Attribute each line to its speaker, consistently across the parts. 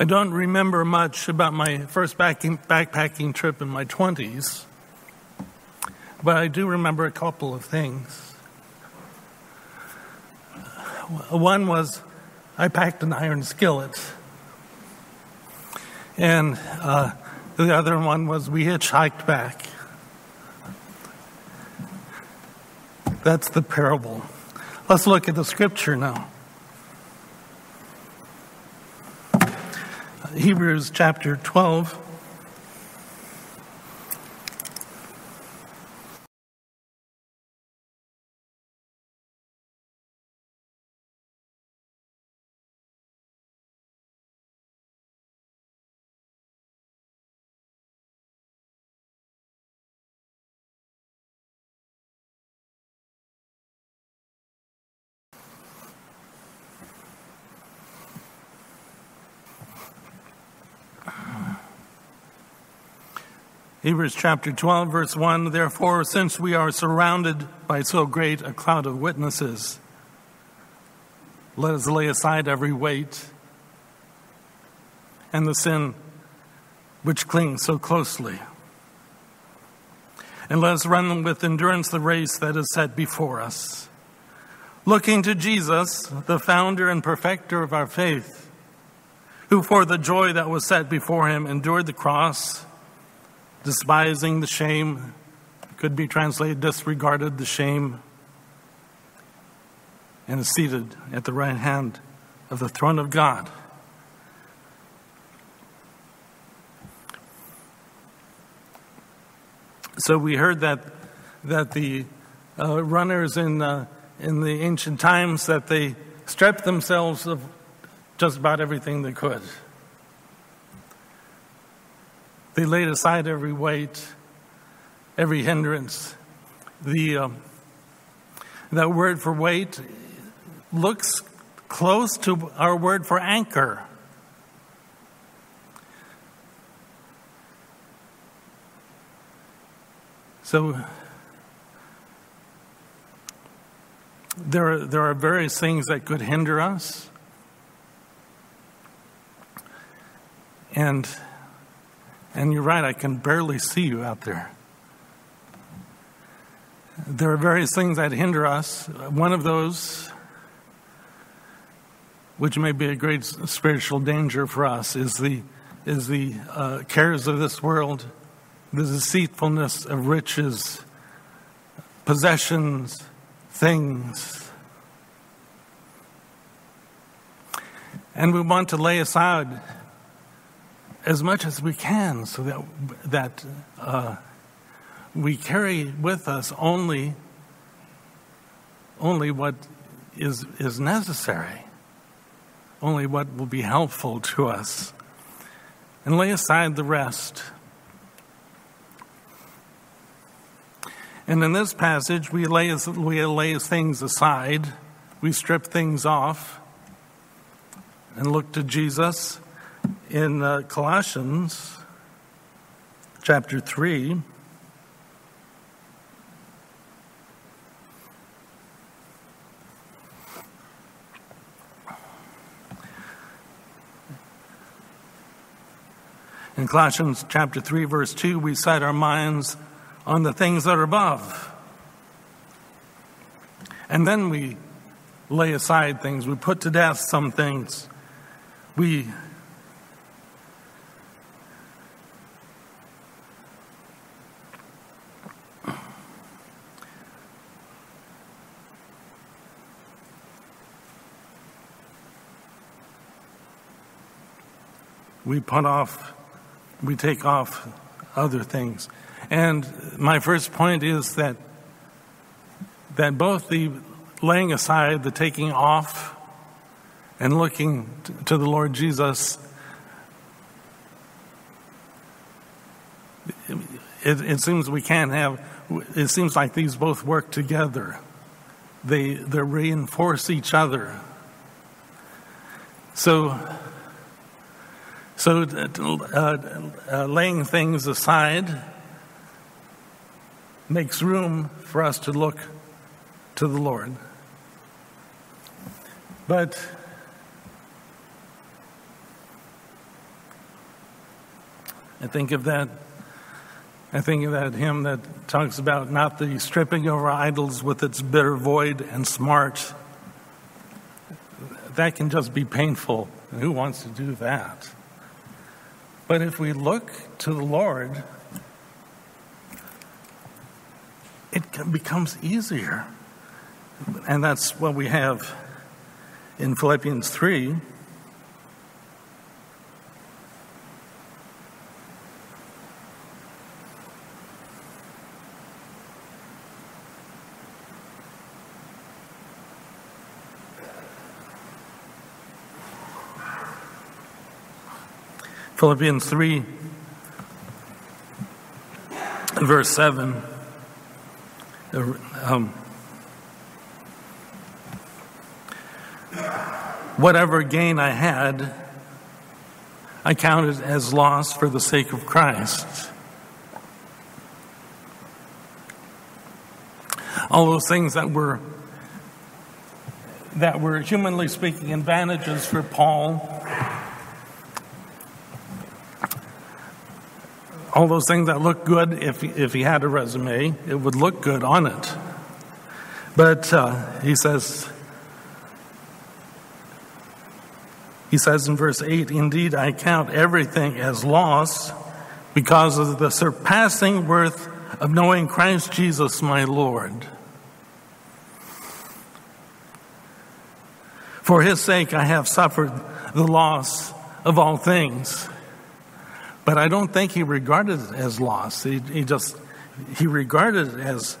Speaker 1: I don't remember much about my first backpacking trip in my 20s, but I do remember a couple of things. One was I packed an iron skillet, and uh, the other one was we hitchhiked back. That's the parable. Let's look at the scripture now. Hebrews chapter 12. Hebrews chapter 12, verse 1 Therefore, since we are surrounded by so great a cloud of witnesses, let us lay aside every weight and the sin which clings so closely. And let us run with endurance the race that is set before us, looking to Jesus, the founder and perfecter of our faith, who for the joy that was set before him endured the cross despising the shame, could be translated disregarded the shame, and is seated at the right hand of the throne of God. So we heard that that the uh, runners in uh, in the ancient times that they stripped themselves of just about everything they could. They laid aside every weight, every hindrance. The um, that word for weight looks close to our word for anchor. So there are, there are various things that could hinder us. And and you're right, I can barely see you out there. There are various things that hinder us. One of those, which may be a great spiritual danger for us, is the, is the uh, cares of this world, the deceitfulness of riches, possessions, things. And we want to lay aside as much as we can so that, that uh, we carry with us only, only what is, is necessary, only what will be helpful to us, and lay aside the rest. And in this passage, we lay, we lay things aside, we strip things off, and look to Jesus in uh, Colossians chapter 3, In Colossians chapter 3, verse 2, we set our minds on the things that are above. And then we lay aside things. We put to death some things. We we put off, we take off other things. And my first point is that that both the laying aside, the taking off, and looking to the Lord Jesus, it, it seems we can't have. It seems like these both work together. They they reinforce each other. So so, uh, uh, laying things aside makes room for us to look to the Lord. But I think of that. I think of that hymn that talks about not the stripping of our idols with its bitter void and smart. That can just be painful. Who wants to do that? But if we look to the Lord, it becomes easier. And that's what we have in Philippians 3. Philippians 3, verse 7. Um, whatever gain I had, I counted as loss for the sake of Christ. All those things that were that were humanly speaking advantages for Paul all those things that look good if, if he had a resume, it would look good on it. But uh, he says, he says in verse 8, Indeed, I count everything as loss because of the surpassing worth of knowing Christ Jesus my Lord. For his sake, I have suffered the loss of all things but I don't think he regarded it as loss. He, he just he regarded it as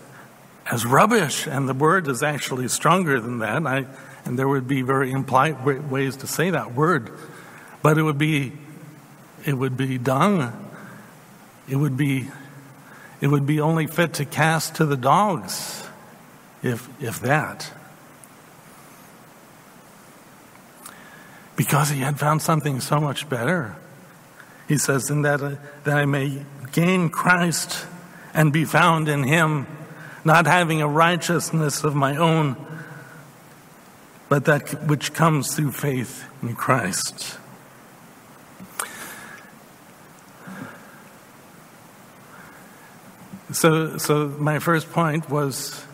Speaker 1: as rubbish, and the word is actually stronger than that. I, and there would be very implied ways to say that word, but it would be it would be dung. It would be it would be only fit to cast to the dogs, if if that. Because he had found something so much better. He says, "In that, uh, that I may gain Christ and be found in him, not having a righteousness of my own, but that which comes through faith in Christ. So, so my first point was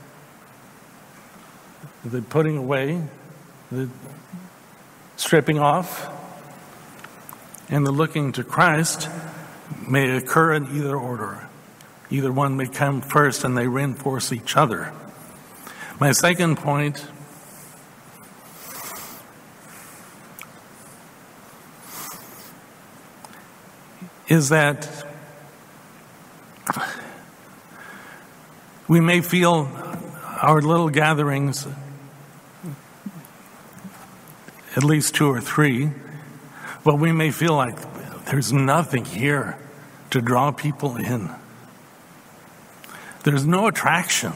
Speaker 1: the putting away, the stripping off, and the looking to Christ may occur in either order. Either one may come first and they reinforce each other. My second point is that we may feel our little gatherings, at least two or three, but we may feel like there's nothing here to draw people in. There's no attraction.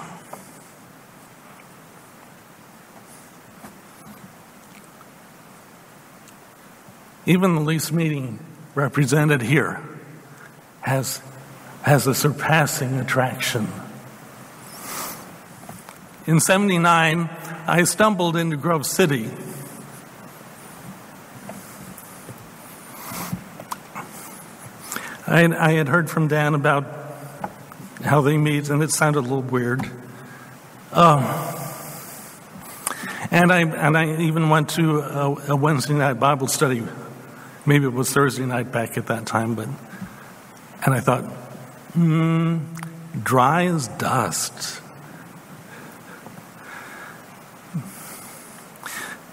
Speaker 1: Even the least meeting represented here has, has a surpassing attraction. In 79, I stumbled into Grove City I, I had heard from Dan about how they meet, and it sounded a little weird. Um, and I and I even went to a, a, Wednesday night Bible study. Maybe it was Thursday night back at that time, but and I thought, hmm, dry as dust.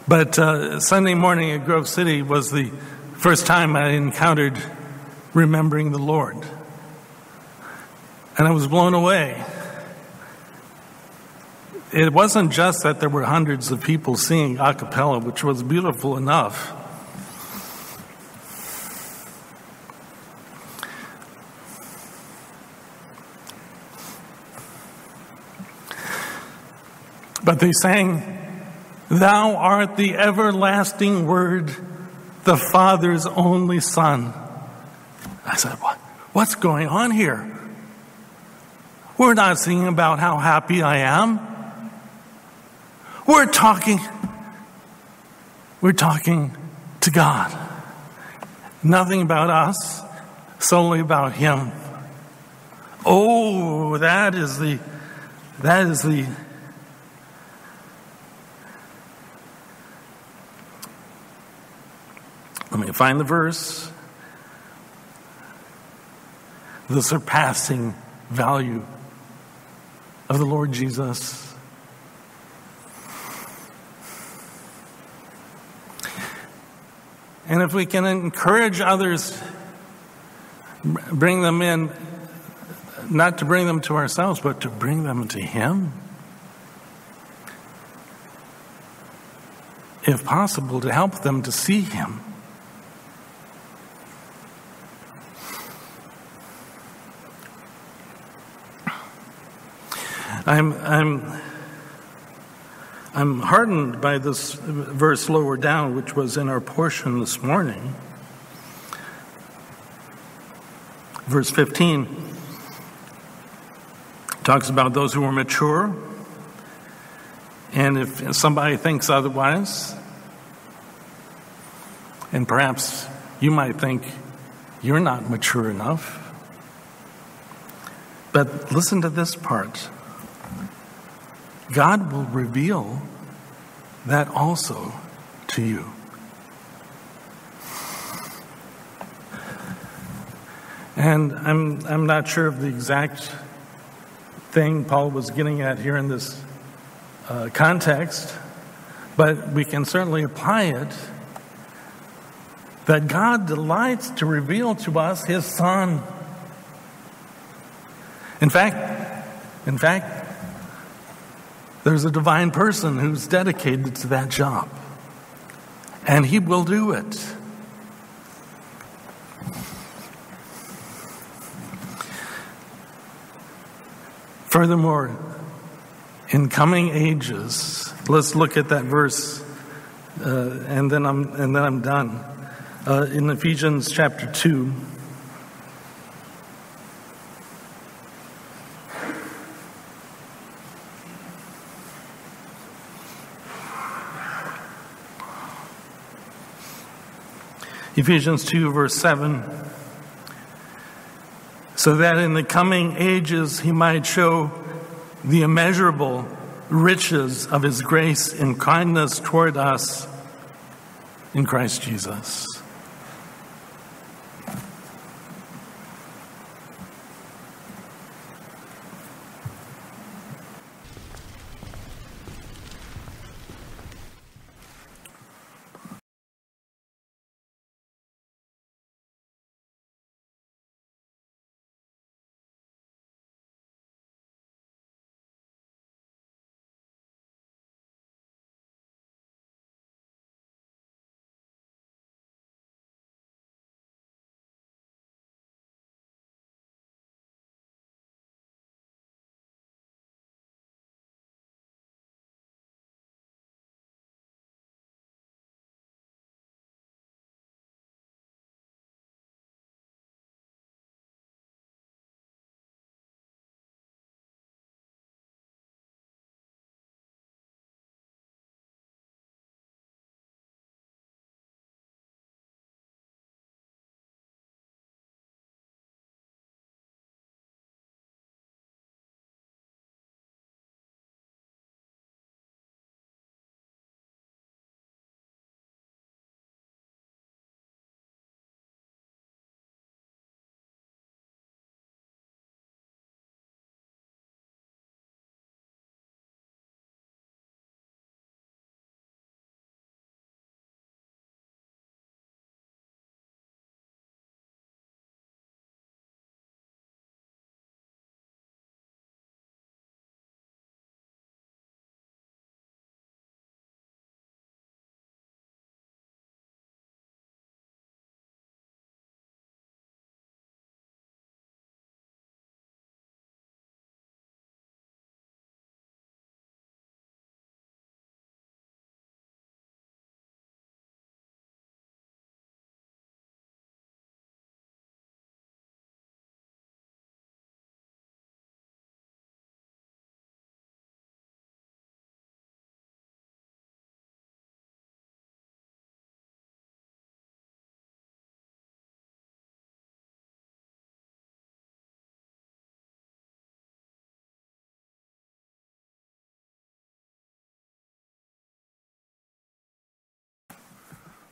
Speaker 1: But uh, Sunday morning at Grove City was the first time I encountered remembering the Lord. And I was blown away. It wasn't just that there were hundreds of people singing a cappella, which was beautiful enough. But they sang, Thou art the everlasting Word, the Father's only Son. I said, what? What's going on here? We're not singing about how happy I am. We're talking, we're talking to God. Nothing about us, solely about Him. Oh, that is the, that is the, let me find the verse. The surpassing value of the Lord Jesus. And if we can encourage others, bring them in, not to bring them to ourselves, but to bring them to Him. If possible, to help them to see Him. I'm, I'm, I'm heartened by this verse lower down, which was in our portion this morning. Verse 15 talks about those who are mature. And if somebody thinks otherwise, and perhaps you might think you're not mature enough, but listen to this part. God will reveal that also to you. And I'm, I'm not sure of the exact thing Paul was getting at here in this uh, context, but we can certainly apply it that God delights to reveal to us his Son. In fact, in fact, there's a divine person who's dedicated to that job, and he will do it. Furthermore, in coming ages, let's look at that verse, uh, and then I'm and then I'm done. Uh, in Ephesians chapter two. Ephesians 2, verse 7. So that in the coming ages he might show the immeasurable riches of his grace and kindness toward us in Christ Jesus.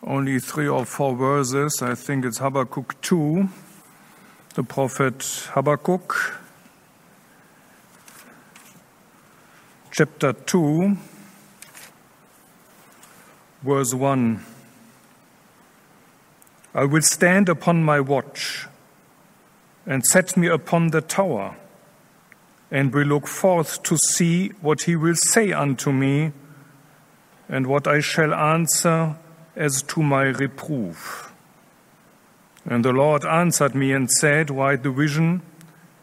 Speaker 2: Only three or four verses. I think it's Habakkuk 2, the prophet Habakkuk, chapter 2, verse 1. I will stand upon my watch and set me upon the tower, and will look forth to see what he will say unto me, and what I shall answer as to my reproof. And the Lord answered me and said, Write the vision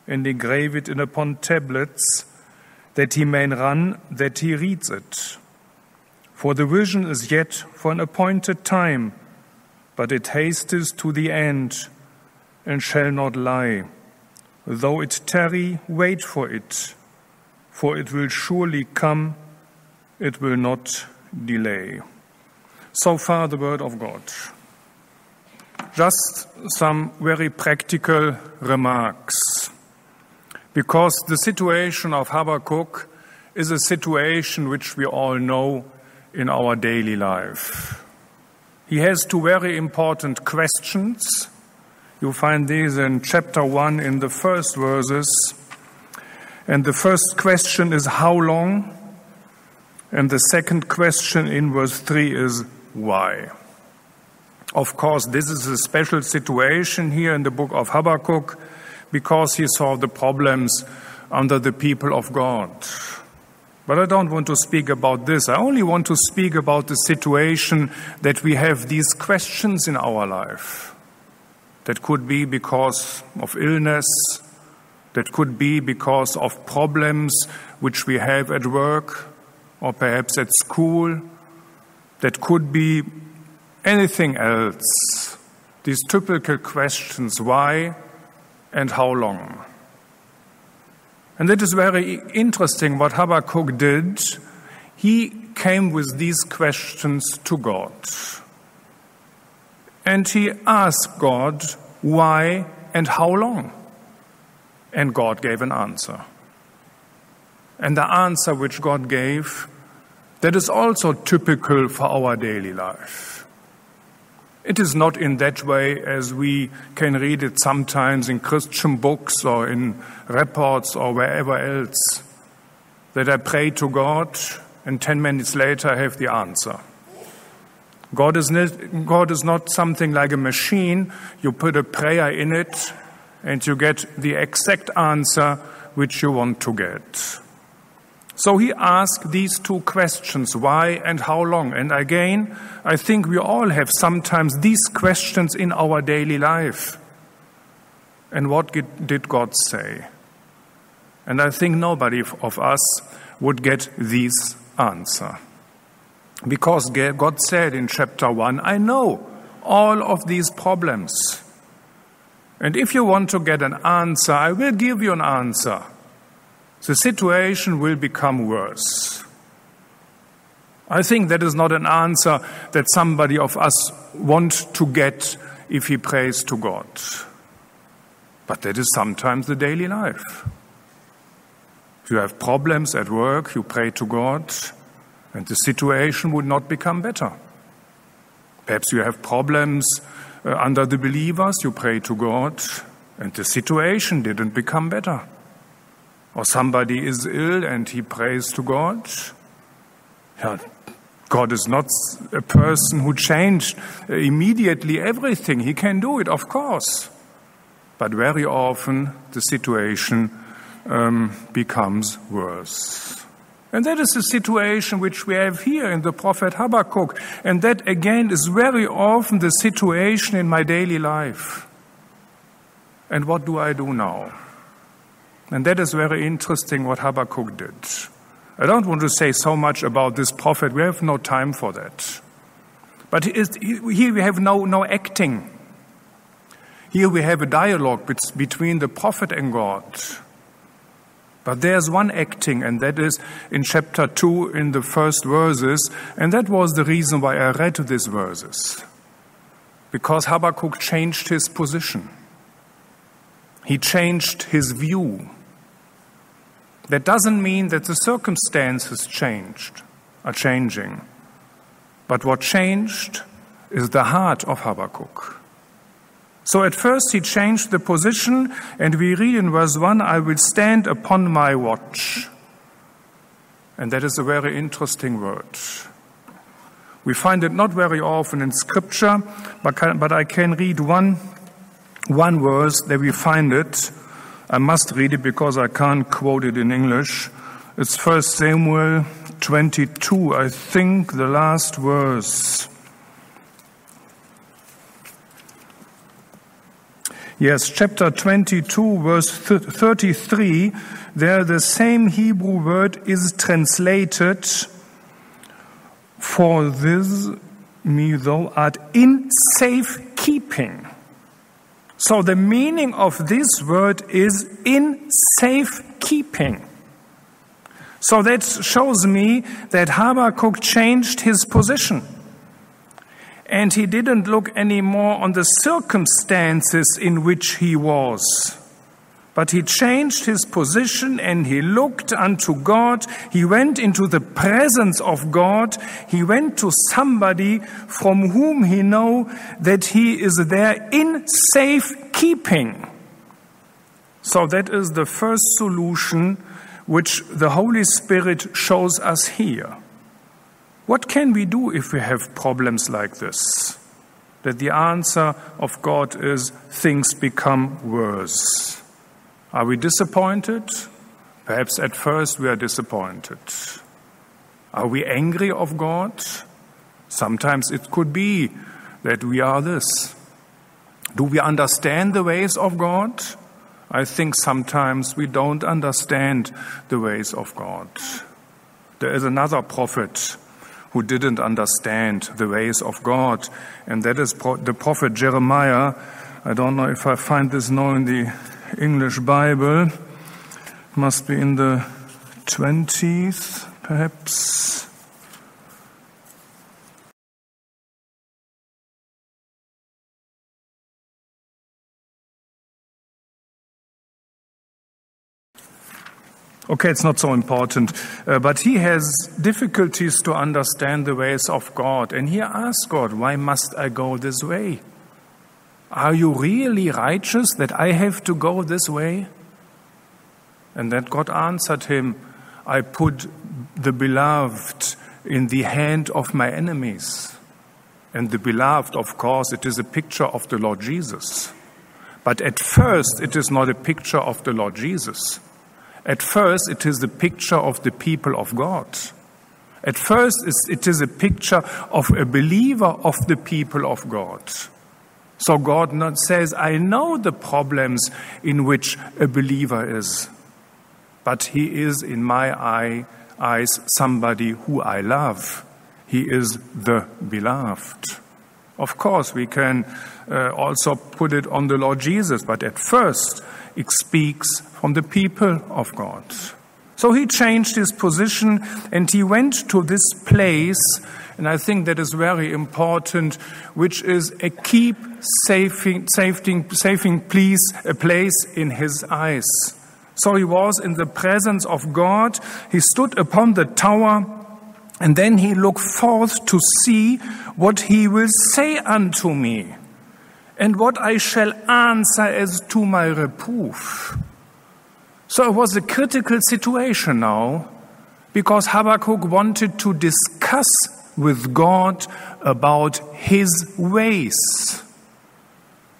Speaker 2: and engrave it in upon tablets, that he may run, that he reads it. For the vision is yet for an appointed time, but it hasteth to the end and shall not lie. Though it tarry, wait for it, for it will surely come, it will not delay. So far, the Word of God. Just some very practical remarks. Because the situation of Habakkuk is a situation which we all know in our daily life. He has two very important questions you find these in chapter 1 in the first verses. And the first question is how long? And the second question in verse 3 is why? Of course, this is a special situation here in the book of Habakkuk because he saw the problems under the people of God. But I don't want to speak about this. I only want to speak about the situation that we have these questions in our life. That could be because of illness. That could be because of problems which we have at work or perhaps at school. That could be anything else. These typical questions why and how long. And it is very interesting what Habakkuk did. He came with these questions to God. And he asked God why and how long. And God gave an answer. And the answer which God gave, that is also typical for our daily life. It is not in that way as we can read it sometimes in Christian books or in reports or wherever else, that I pray to God and 10 minutes later I have the answer. God is, not, God is not something like a machine. You put a prayer in it and you get the exact answer which you want to get. So he asked these two questions, why and how long? And again, I think we all have sometimes these questions in our daily life. And what did God say? And I think nobody of us would get this answer. Because God said in chapter 1, I know all of these problems. And if you want to get an answer, I will give you an answer. The situation will become worse. I think that is not an answer that somebody of us want to get if he prays to God. But that is sometimes the daily life. You have problems at work, you pray to God and the situation would not become better. Perhaps you have problems uh, under the believers, you pray to God, and the situation didn't become better. Or somebody is ill and he prays to God. Yeah, God is not a person who changed uh, immediately everything. He can do it, of course. But very often the situation um, becomes worse. And that is the situation which we have here in the prophet Habakkuk. And that again is very often the situation in my daily life. And what do I do now? And that is very interesting what Habakkuk did. I don't want to say so much about this prophet. We have no time for that. But here we have no, no acting. Here we have a dialogue between the prophet and God. But there's one acting, and that is in chapter 2 in the first verses, and that was the reason why I read these verses. Because Habakkuk changed his position, he changed his view. That doesn't mean that the circumstances changed, are changing. But what changed is the heart of Habakkuk. So at first he changed the position, and we read in verse 1 I will stand upon my watch. And that is a very interesting word. We find it not very often in Scripture, but, but I can read one, one verse that we find it. I must read it because I can't quote it in English. It's 1 Samuel 22, I think, the last verse. Yes, chapter 22, verse 33, there the same Hebrew word is translated for this me thou art in safekeeping. So the meaning of this word is in safekeeping. So that shows me that Habakkuk changed his position and he didn't look anymore on the circumstances in which he was. But he changed his position and he looked unto God. He went into the presence of God. He went to somebody from whom he know that he is there in safe keeping. So that is the first solution which the Holy Spirit shows us here. What can we do if we have problems like this? That the answer of God is things become worse. Are we disappointed? Perhaps at first we are disappointed. Are we angry of God? Sometimes it could be that we are this. Do we understand the ways of God? I think sometimes we don't understand the ways of God. There is another prophet who didn't understand the ways of God. And that is the prophet Jeremiah. I don't know if I find this now in the English Bible. Must be in the 20s, perhaps. Okay, it's not so important. Uh, but he has difficulties to understand the ways of God. And he asks God, Why must I go this way? Are you really righteous that I have to go this way? And that God answered him, I put the beloved in the hand of my enemies. And the beloved, of course, it is a picture of the Lord Jesus. But at first, it is not a picture of the Lord Jesus. At first, it is the picture of the people of God. At first, it is a picture of a believer of the people of God. So God not says, I know the problems in which a believer is, but he is, in my eye, eyes, somebody who I love. He is the beloved. Of course, we can uh, also put it on the Lord Jesus, but at first, it speaks from the people of God. So he changed his position and he went to this place, and I think that is very important, which is a keep saving, saving, saving place, a place in his eyes. So he was in the presence of God. He stood upon the tower, and then he looked forth to see what he will say unto me and what I shall answer as to my reproof. So it was a critical situation now because Habakkuk wanted to discuss with God about his ways.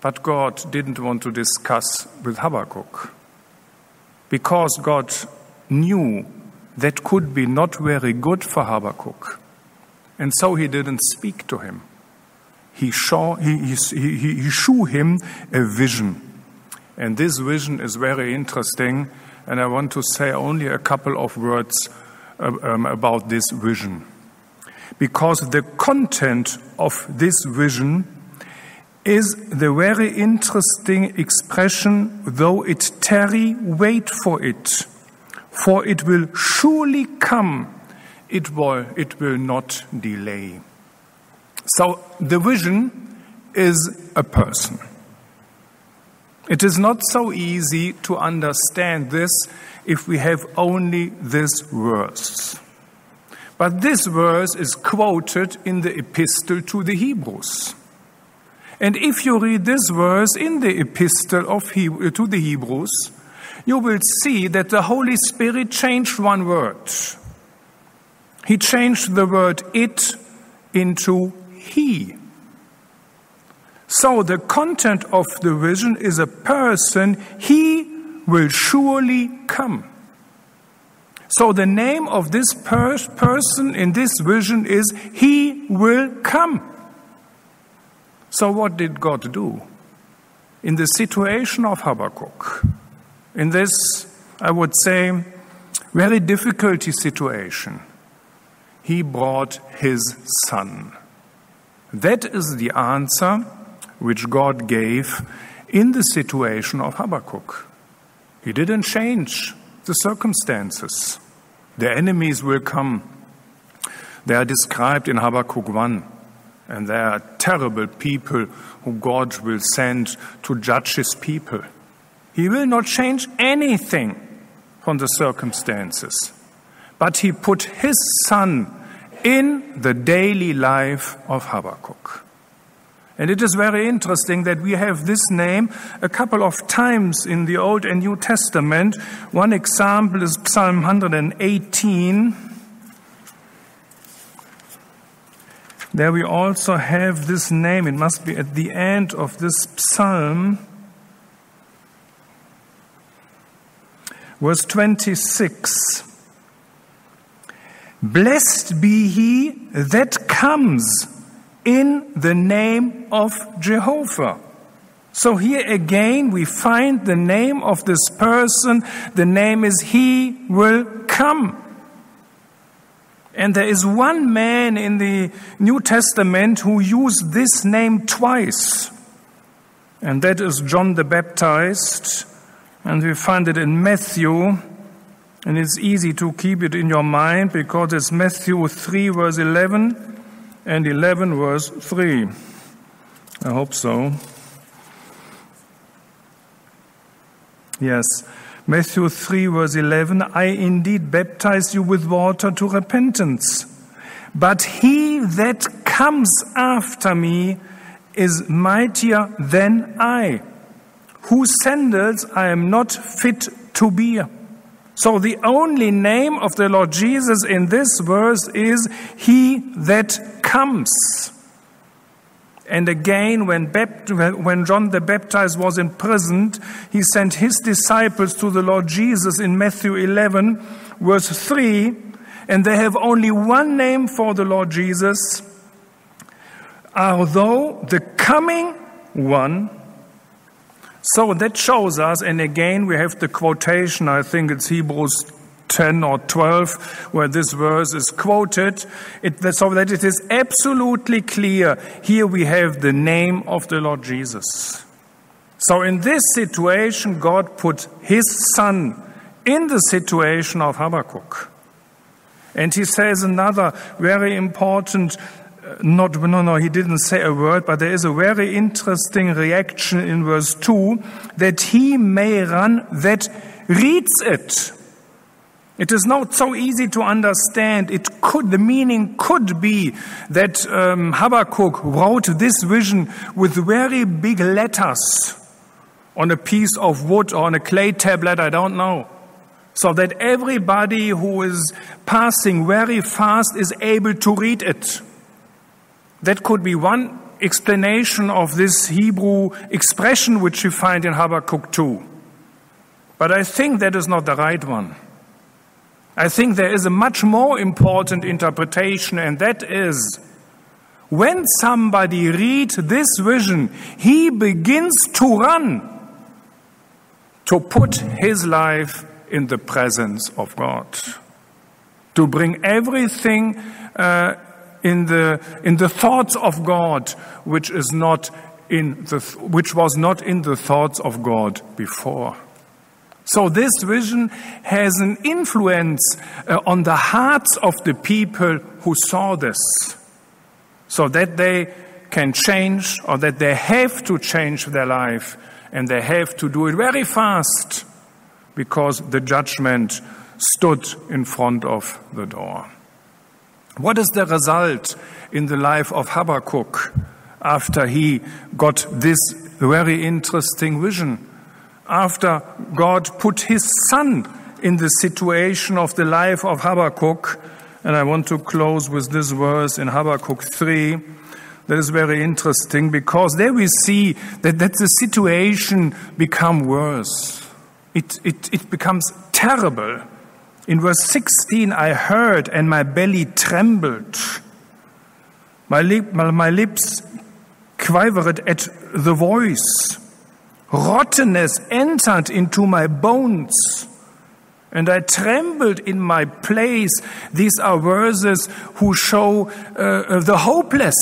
Speaker 2: But God didn't want to discuss with Habakkuk because God knew that could be not very good for Habakkuk. And so he didn't speak to him he, saw, he, he, he showed him a vision. And this vision is very interesting, and I want to say only a couple of words uh, um, about this vision. Because the content of this vision is the very interesting expression, though it tarry, wait for it, for it will surely come, it will, it will not delay. So the vision is a person. It is not so easy to understand this if we have only this verse. But this verse is quoted in the epistle to the Hebrews. And if you read this verse in the epistle of Hebrew, to the Hebrews, you will see that the Holy Spirit changed one word. He changed the word it into he. So the content of the vision is a person, he will surely come. So the name of this per- person in this vision is He will come. So what did God do? In the situation of Habakkuk, in this, I would say, very difficult situation, He brought His Son. That is the answer which God gave in the situation of Habakkuk. He didn't change the circumstances. The enemies will come. They are described in Habakkuk 1. And they are terrible people who God will send to judge his people. He will not change anything from the circumstances. But he put his son in the daily life of Habakkuk. And it is very interesting that we have this name a couple of times in the Old and New Testament. One example is Psalm 118. There we also have this name. It must be at the end of this psalm. Verse 26. Blessed be he that comes in the name of Jehovah. So here again we find the name of this person. The name is He will come. And there is one man in the New Testament who used this name twice. And that is John the Baptist. And we find it in Matthew. And it's easy to keep it in your mind because it's Matthew 3, verse 11 and 11 verse 3. I hope so. Yes. Matthew 3 verse 11, I indeed baptize you with water to repentance. But he that comes after me is mightier than I, whose sandals I am not fit to bear. So the only name of the Lord Jesus in this verse is He that comes. And again, when, when John the Baptist was imprisoned, he sent his disciples to the Lord Jesus in Matthew 11, verse 3, and they have only one name for the Lord Jesus, although the coming one so that shows us, and again we have the quotation, I think it's Hebrews 10 or 12, where this verse is quoted, it, so that it is absolutely clear. Here we have the name of the Lord Jesus. So in this situation, God put his son in the situation of Habakkuk. And he says another very important not, no, no, he didn't say a word, but there is a very interesting reaction in verse 2 that he may run that reads it. It is not so easy to understand. It could, the meaning could be that um, Habakkuk wrote this vision with very big letters on a piece of wood or on a clay tablet, I don't know. So that everybody who is passing very fast is able to read it. That could be one explanation of this Hebrew expression which you find in Habakkuk 2. But I think that is not the right one. I think there is a much more important interpretation, and that is when somebody reads this vision, he begins to run to put his life in the presence of God, to bring everything uh, in the, in the thoughts of God, which is not in the, which was not in the thoughts of God before. So this vision has an influence uh, on the hearts of the people who saw this, so that they can change or that they have to change their life and they have to do it very fast because the judgment stood in front of the door. What is the result in the life of Habakkuk after he got this very interesting vision? After God put his son in the situation of the life of Habakkuk, and I want to close with this verse in Habakkuk 3 that is very interesting because there we see that, that the situation become worse. It, it, it becomes terrible. In verse 16, I heard and my belly trembled. My, lip, my, lips quivered at the voice. Rottenness entered into my bones and I trembled in my place. These are verses who show uh, the hopeless.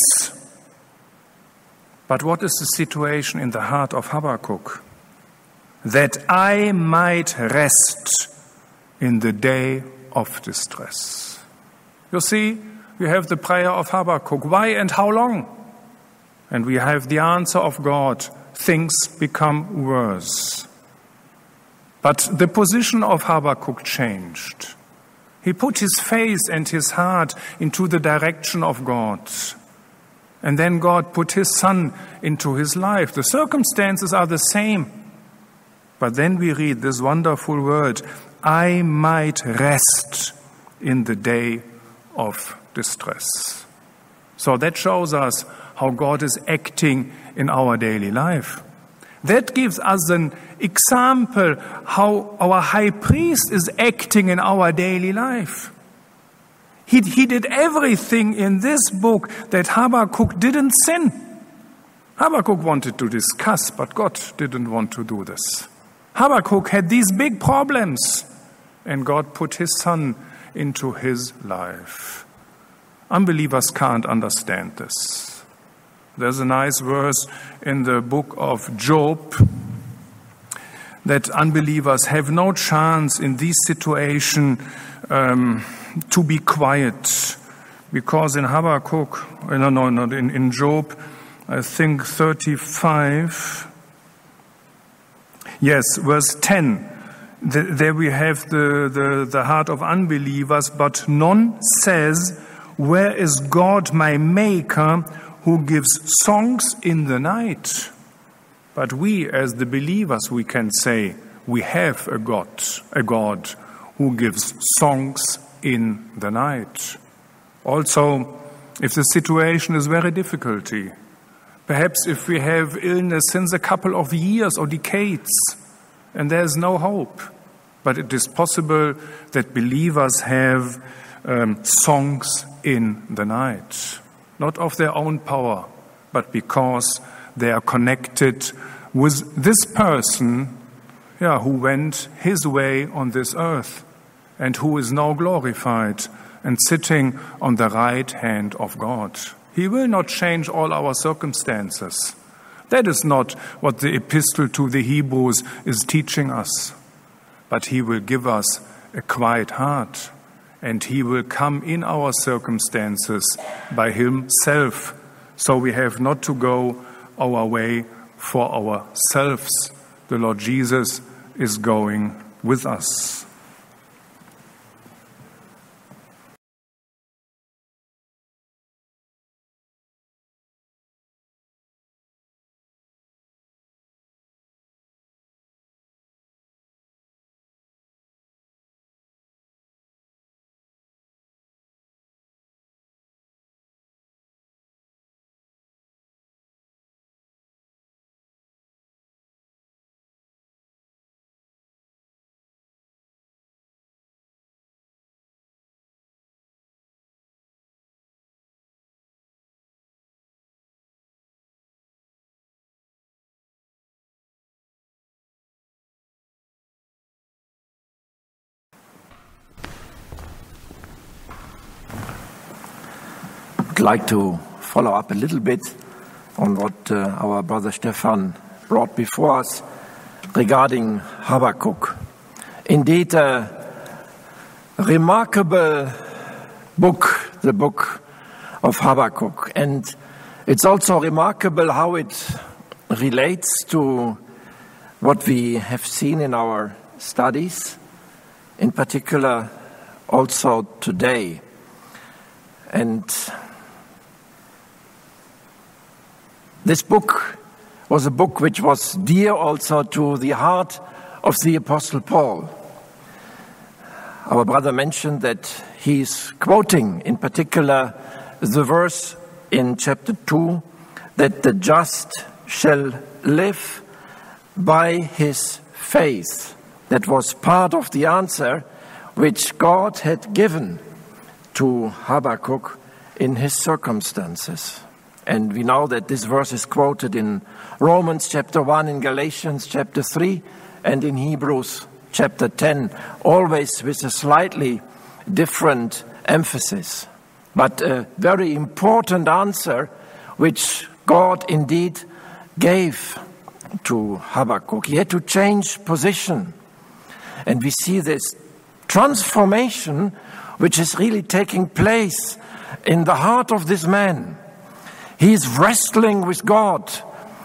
Speaker 2: But what is the situation in the heart of Habakkuk? That I might rest in the day of distress. You see, we have the prayer of Habakkuk. Why and how long? And we have the answer of God. Things become worse. But the position of Habakkuk changed. He put his face and his heart into the direction of God. And then God put his son into his life. The circumstances are the same. But then we read this wonderful word I might rest in the day of distress. So that shows us how God is acting in our daily life. That gives us an example how our high priest is acting in our daily life. He, he did everything in this book that Habakkuk didn't sin. Habakkuk wanted to discuss, but God didn't want to do this. Habakkuk had these big problems, and God put his son into his life. Unbelievers can't understand this. There's a nice verse in the book of Job that unbelievers have no chance in this situation um, to be quiet. Because in Habakkuk, uh, no, no, not in, in Job, I think 35, yes, verse 10, the, there we have the, the, the heart of unbelievers, but none says, Where is God my maker who gives songs in the night? But we, as the believers, we can say, we have a God, a God who gives songs in the night. Also, if the situation is very difficult, perhaps if we have illness since a couple of years or decades and there's no hope, but it is possible that believers have um, songs in the night, not of their own power, but because they are connected with this person yeah, who went his way on this earth and who is now glorified and sitting on the right hand of God. He will not change all our circumstances. That is not what the epistle to the Hebrews is teaching us. But He will give us a quiet heart and He will come in our circumstances by Himself. So we have not to go our way for ourselves. The Lord Jesus is going with us.
Speaker 3: Like to follow up a little bit on what uh, our brother Stefan brought before us regarding Habakkuk. Indeed, a remarkable book, the book of Habakkuk. And it's also remarkable how it relates to what we have seen in our studies, in particular also today. And this book was a book which was dear also to the heart of the Apostle Paul. Our brother mentioned that he's quoting, in particular, the verse in chapter 2 that the just shall live by his faith. That was part of the answer which God had given to Habakkuk in his circumstances. And we know that this verse is quoted in Romans chapter 1, in Galatians chapter 3, and in Hebrews chapter 10, always with a slightly different emphasis. But a very important answer which God indeed gave to Habakkuk. He had to change position. And we see this transformation which is really taking place in the heart of this man. He is wrestling with God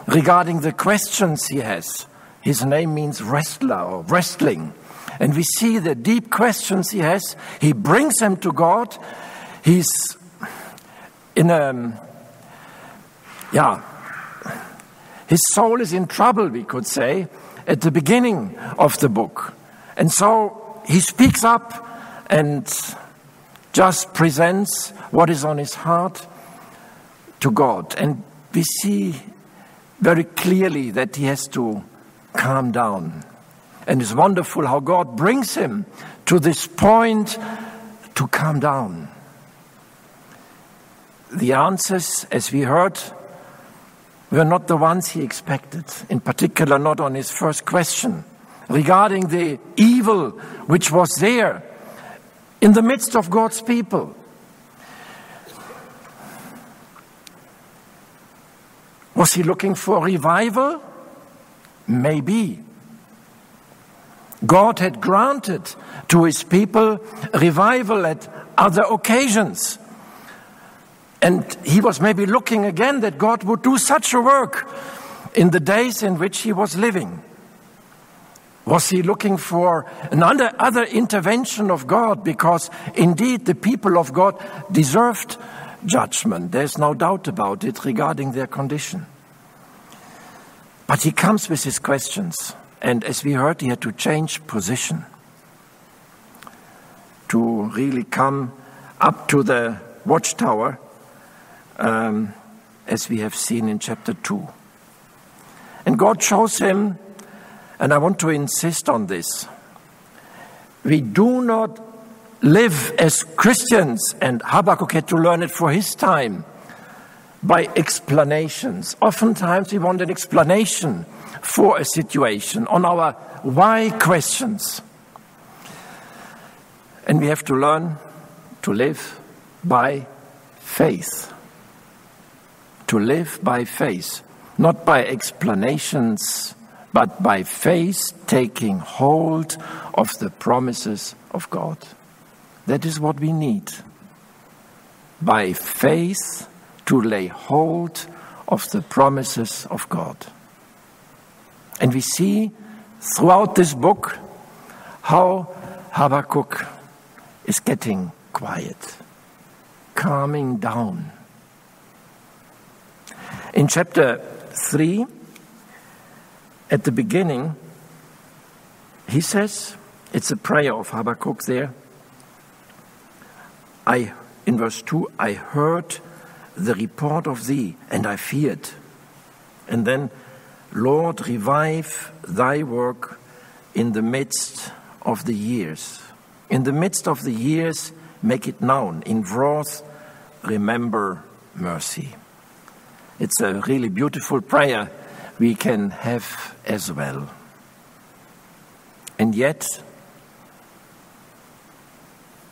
Speaker 3: regarding the questions he has. His name means wrestler or wrestling. And we see the deep questions he has. He brings them to God. He's in a, yeah, his soul is in trouble, we could say, at the beginning of the book. And so he speaks up and just presents what is on his heart to God. And we see very clearly that he has to calm down. And it's wonderful how God brings him to this point to calm down. The answers, as we heard, were not the ones he expected, in particular, not on his first question regarding the evil which was there in the midst of God's people. Was he looking for revival? Maybe. God had granted to his people revival at other occasions. And he was maybe looking again that God would do such a work in the days in which he was living. Was he looking for another other intervention of God? Because indeed the people of God deserved judgment. There's no doubt about it regarding their condition. But he comes with his questions. And as we heard, he had to change position to really come up to the watchtower, um, as we have seen in chapter 2. And God shows him, and I want to insist on this we do not live as Christians, and Habakkuk had to learn it for his time by explanations. Oftentimes, we want an explanation for a situation on our why questions. And we have to learn to live by faith. To live by faith, not by explanations, but by faith taking hold of the promises of God. That is what we need. By faith, to lay hold of the promises of God. And we see throughout this book how Habakkuk is getting quiet, calming down. In chapter 3, at the beginning, he says, it's a prayer of Habakkuk there. I, in verse 2, I heard the report of thee, and I feared. And then, Lord, revive thy work in the midst of the years. In the midst of the years, make it known. In wrath, remember mercy. It's a really beautiful prayer we can have as well. And yet,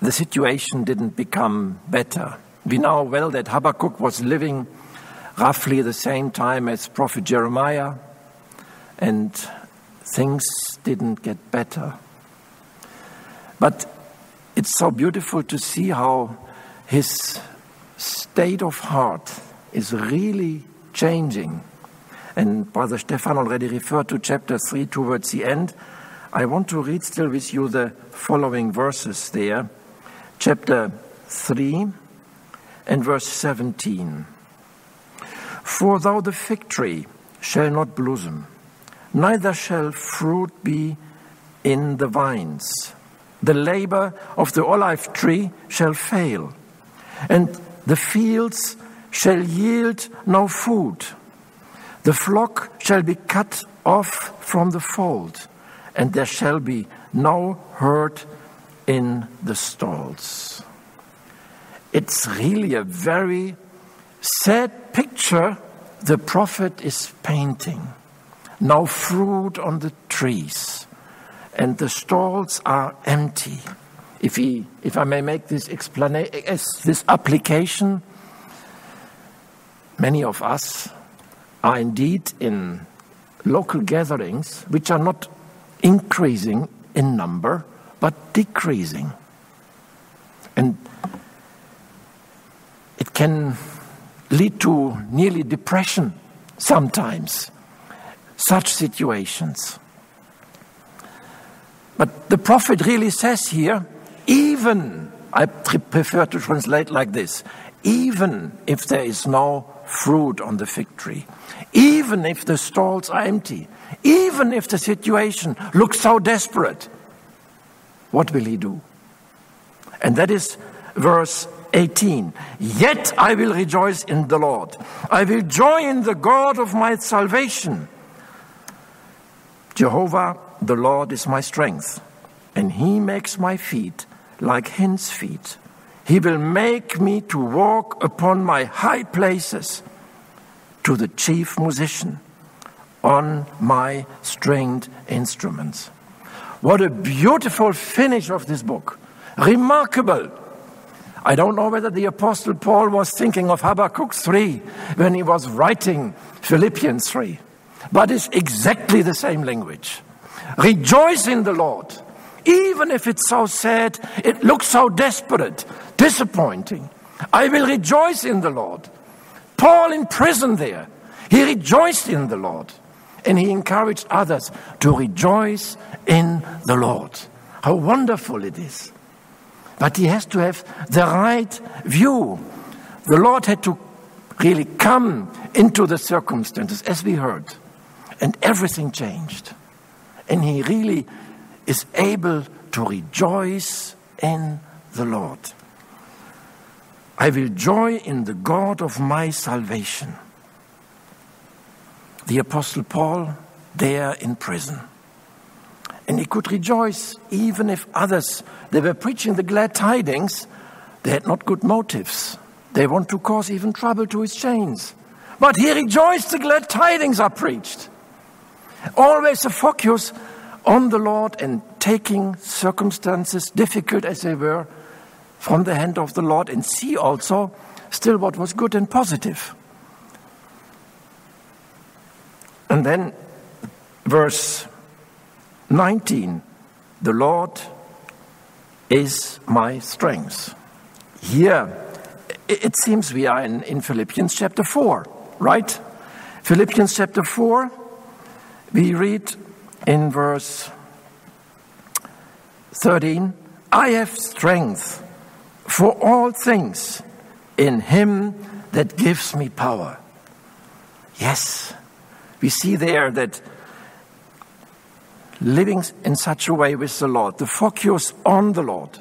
Speaker 3: the situation didn't become better. We know well that Habakkuk was living roughly the same time as Prophet Jeremiah, and things didn't get better. But it's so beautiful to see how his state of heart is really changing. And Brother Stefan already referred to chapter 3 towards the end. I want to read still with you the following verses there. Chapter 3 and verse 17. For though the fig tree shall not blossom, neither shall fruit be in the vines, the labor of the olive tree shall fail, and the fields shall yield no food. The flock shall be cut off from the fold, and there shall be no herd in the stalls. It's really a very sad picture the prophet is painting. No fruit on the trees, and the stalls are empty. If, he, if I may make this, this application, many of us are indeed in local gatherings which are not increasing in number but decreasing. And it can lead to nearly depression sometimes, such situations. But the prophet really says here, even, I prefer to translate like this, even if there is no fruit on the fig tree, even if the stalls are empty, even if the situation looks so desperate, what will he do? And that is verse 18. Yet I will rejoice in the Lord. I will joy in the God of my salvation. Jehovah, the Lord, is my strength, and he makes my feet like hinds' feet. He will make me to walk upon my high places to the chief musician on my stringed instruments. What a beautiful finish of this book. Remarkable. I don't know whether the Apostle Paul was thinking of Habakkuk 3 when he was writing Philippians 3, but it's exactly the same language. Rejoice in the Lord, even if it's so sad, it looks so desperate, disappointing. I will rejoice in the Lord. Paul in prison there, he rejoiced in the Lord and he encouraged others to rejoice in the Lord. How wonderful it is. But he has to have the right view. The Lord had to really come into the circumstances, as we heard, and everything changed. And he really is able to rejoice in the Lord. I will joy in the God of my salvation. The Apostle Paul, there in prison. And he could rejoice even if others, they were preaching the glad tidings, they had not good motives. They want to cause even trouble to his chains. But he rejoiced the glad tidings are preached. Always a focus on the Lord and taking circumstances, difficult as they were, from the hand of the Lord and see also still what was good and positive. And then verse 19 the Lord is my strength. Here, it seems we are in, in Philippians chapter 4, right? Philippians chapter 4, we read in verse 13 I have strength for all things in him that gives me power. Yes, we see there that living in such a way with the Lord, the focus on the Lord.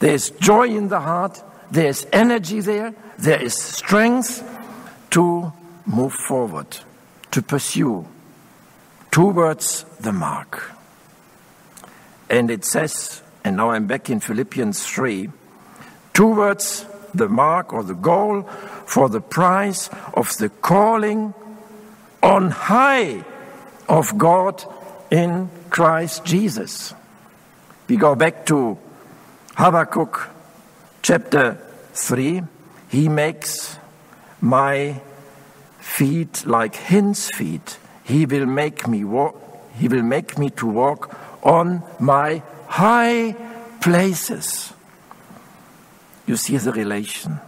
Speaker 3: There's joy in the heart, there's energy there, there is strength to move forward, to pursue towards the mark. And it says, and now I'm back in Philippians 3 towards the mark or the goal for the prize of the calling on high of God in Christ Jesus. We go back to Habakkuk chapter 3. He makes my feet like hinds feet. He will make me walk, he will make me to walk on my high places. You see the relation.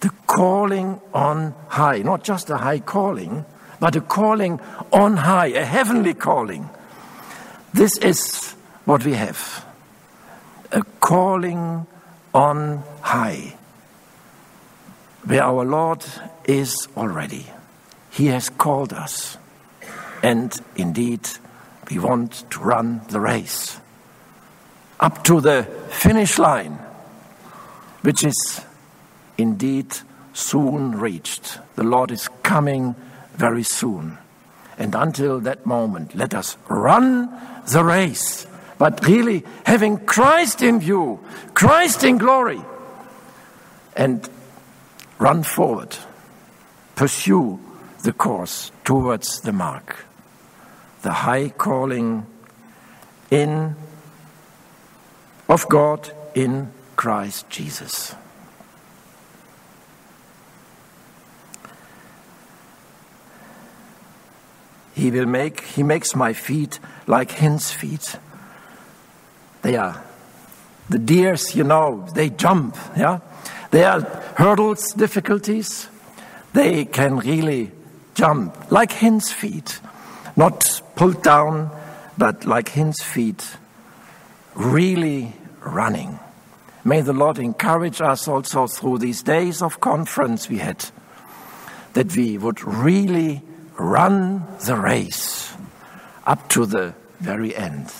Speaker 3: The calling on high, not just a high calling, but a calling on high, a heavenly calling. This is what we have a calling on high. where our Lord is already. He has called us. And indeed, we want to run the race up to the finish line, which is indeed soon reached. The Lord is coming very soon. And until that moment, let us run the race, but really having Christ in view, Christ in glory, and run forward, pursue the course towards the mark, the high calling in of God in Christ Jesus. He will make, he makes my feet like hin's feet. They are the deers, you know, they jump, yeah? They are hurdles, difficulties. They can really jump like hin's feet, not pulled down, but like hin's feet, really running. May the Lord encourage us also through these days of conference we had, that we would really run the race up to the very end.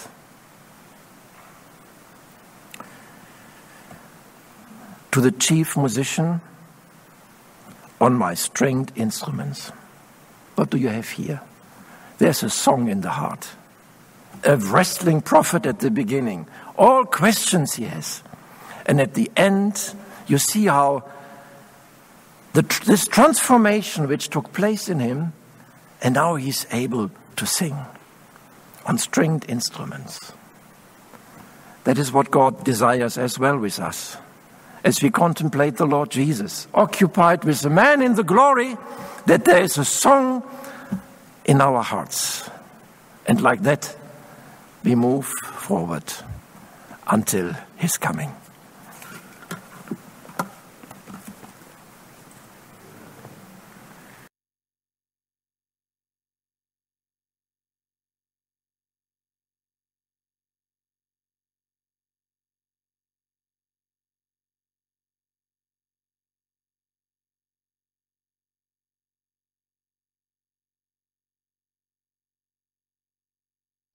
Speaker 3: To the chief musician on my stringed instruments. What do you have here? There's a song in the heart. A wrestling prophet at the beginning. All questions he has. And at the end, you see how the, this transformation which took place in him and now he's able to sing on stringed instruments. That is what God desires as well with us. As we contemplate the Lord Jesus, occupied with the man in the glory, that there is a song in our hearts. And like that, we move forward until his coming.